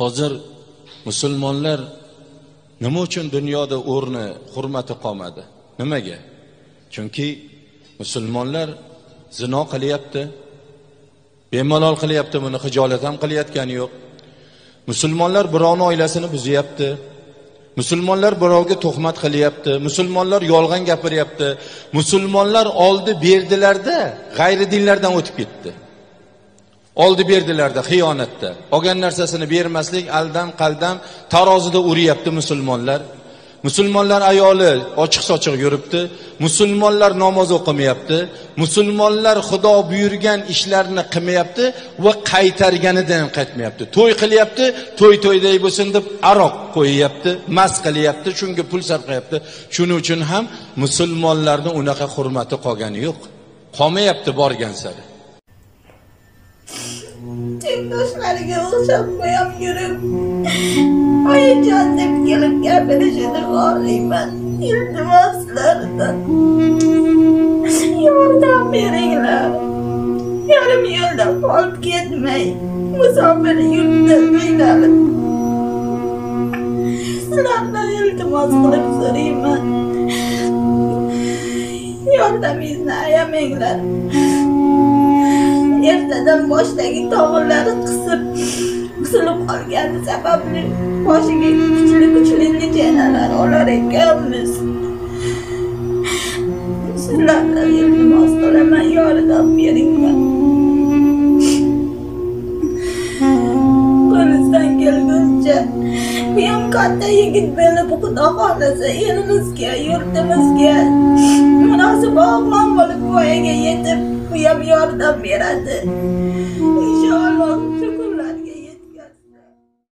hozir musulmonlar nima uchun dunyoda o'rni hurmati qolmadi? Nimaga? Chunki musulmonlar zino qilyapti bemalol qilyapti buni hijolat ham qilayotgani yo'q. Musulmonlar birovni oilasini buzyapti musulmonlar birovga tuhmat qilyapti musulmonlar yolg'on gapiryapti musulmonlar oldi berdilarda g'ayri dinlardan o'tib ketdi. Oldi berdilarda xiyonatda. Olgan narsasini bermaslik aldam qaldam tarozida uryapti musulmonlar. Musulmonlar ayoli ochiq sochiq yuribdi. Musulmonlar namoz o'qimayapti. Musulmonlar xudo buyurgan ishlarni qilmayapti va qaytarganidan ham qaytmayapti. To'y qilyapti to'y to'yday bo'lsin deb aroq qo'yyapti mast qilyapti shunga pul sarflayapti. Shuning uchun ham musulmonlarni unaqa hurmati qolgani yo'q. Qolmayapti borgan sari. Teknos vergi olsam bayamıyorum. Hayır annem gelip gelmeyeceğini ağlayayım ben. İltimaslardan. Yardım verin Yarım yılda fark etmeyin. Musafir yurtta beylerim. Sizlerden iltimas kılıp sorayım ben. Yardım izni ayameyinler. Ertadan boshdagi tomirlari qisib qisilib qolgani sababli boshiga kuchli kuchli nijanalar olar ekanmiz. Sizlardan iltimos qilaman yordam beringlar మేము కత్త ఎగిరి వెళ్ళపుకు దఫాలసే elimizga yurtimizga munosib mavlonolik voyaga yetib ham yordam beradi